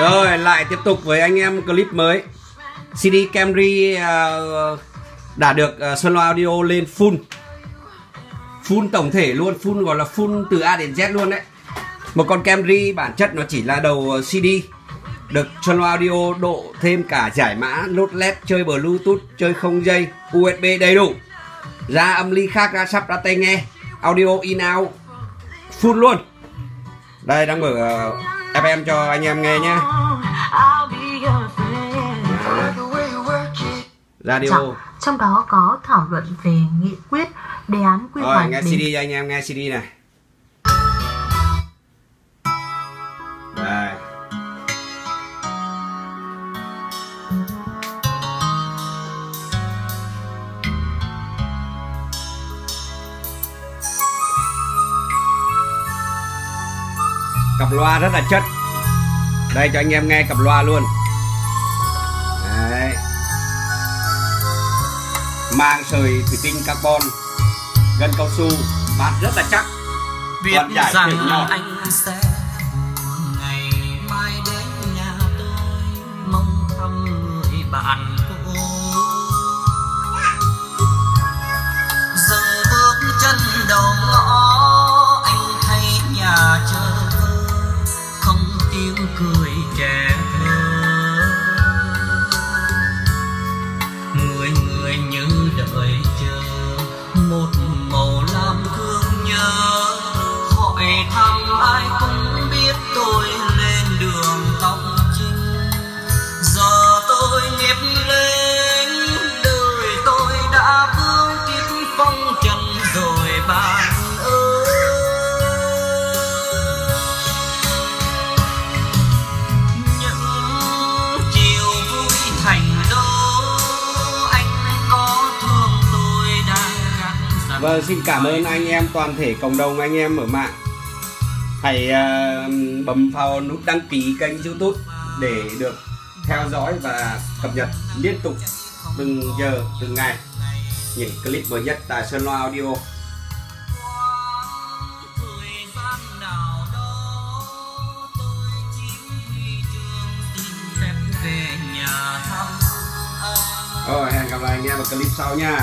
Rồi lại tiếp tục với anh em clip mới. CD Camry uh, đã được uh, Sơn Audio lên full. Full tổng thể luôn, full gọi là full từ A đến Z luôn đấy. Một con Camry bản chất nó chỉ là đầu à, CD Được Sơn Audio độ thêm cả giải mã, nốt LED, chơi Bluetooth, chơi không dây, USB đầy đủ. Ra âm ly khác, ra sắp, ra tay nghe. Audio in out Full luôn. Đây đang mở uh, FM cho anh em nghe nhé Radio. Trong, trong đó có thảo luận về nghị quyết, đề án quy Rồi hoạch nghe đến CD cho anh em nghe CD này. Đây Cặp loa rất là chất Đây cho anh em nghe cặp loa luôn. Đấy. Mang sợi thủy tinh carbon Gân cao su Bát rất là chắc. Biết giải rằng nhỏ. anh sẽ ngày mai đến nhà tôi mong thăm người bạn cười trẻ thơ người người như đợi chờ một màu lam thương Vâng, xin cảm ơn anh em toàn thể cộng đồng anh em ở mạng. Hãy uh, bấm vào nút đăng ký kênh youtube để được theo dõi và cập nhật liên tục từng giờ, từng ngày những clip mới nhất tại Sơn Loa Audio. Rồi, hẹn gặp lại anh em ở clip sau nha.